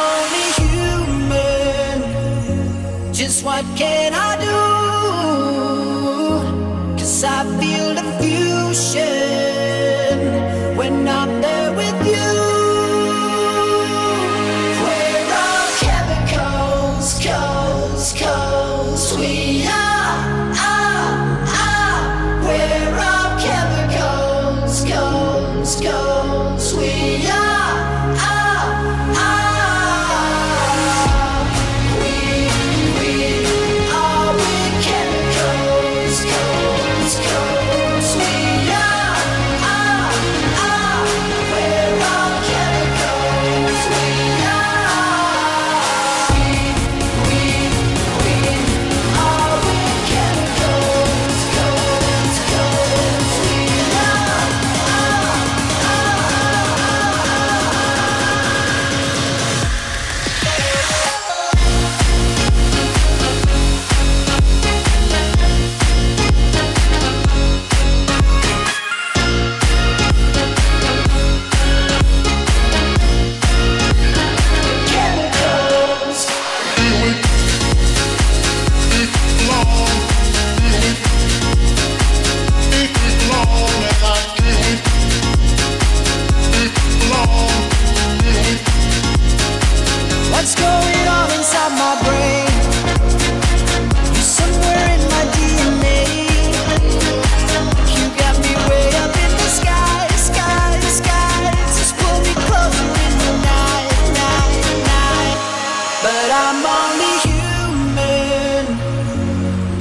Only human. Just what can I do? Cause I feel the fusion when I'm there with you. Are chemicals, sweet?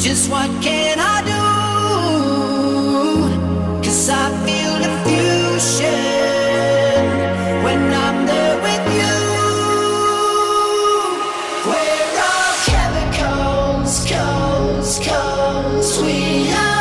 Just what can I do? Cause I feel the fusion when I'm there with you. We're all chemicals, codes, codes, we are.